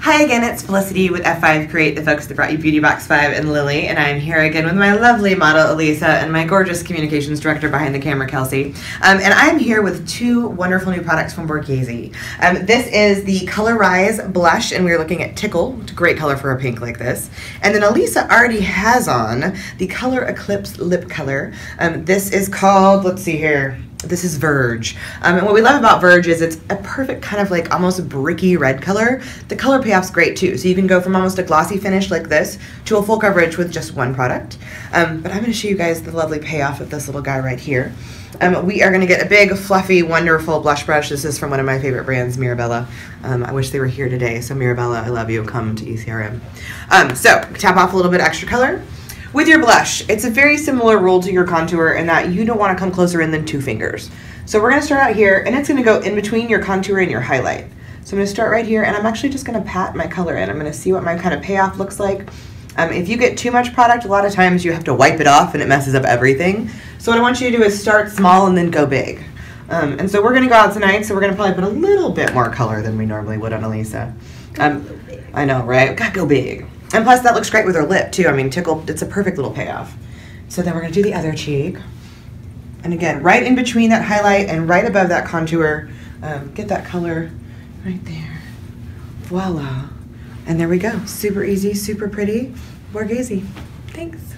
Hi again, it's Felicity with F5 Create, the folks that brought you Beauty Box 5 and Lilee, and I'm here again with my lovely model Elisa and my gorgeous communications director behind the camera, Kelsey. Um, and I'm here with two wonderful new products from Borghese. Um, this is the Color Rise Blush, and we're looking at Tickle, it's a great color for a pink like this. And then Elisa already has on the Color Eclipse Lip Color. Um, this is called, let's see here, this is Verge. Um, and what we love about Verge is it's a perfect kind of like almost bricky red color. The color payoff's great too. So you can go from almost a glossy finish like this to a full coverage with just one product. Um, but I'm going to show you guys the lovely payoff of this little guy right here. Um, we are going to get a big, fluffy, wonderful blush brush. This is from one of my favorite brands, Mirabella. Um, I wish they were here today. So Mirabella, I love you. Come to ECRM. Um, so tap off a little bit extra color. With your blush, it's a very similar rule to your contour in that you don't want to come closer in than two fingers. So we're going to start out here, and it's going to go in between your contour and your highlight. So I'm going to start right here, and I'm actually just going to pat my color in. I'm going to see what my kind of payoff looks like. Um, if you get too much product, a lot of times you have to wipe it off and it messes up everything. So what I want you to do is start small and then go big. Um, and so we're going to go out tonight, so we're going to probably put a little bit more color than we normally would on Elisa. Um, I know, right? Gotta go big. And plus, that looks great with her lip, too. I mean, tickle, it's a perfect little payoff. So then we're going to do the other cheek. And again, right in between that highlight and right above that contour, um, get that color right there. Voila. And there we go. Super easy, super pretty. Borghese. Thanks.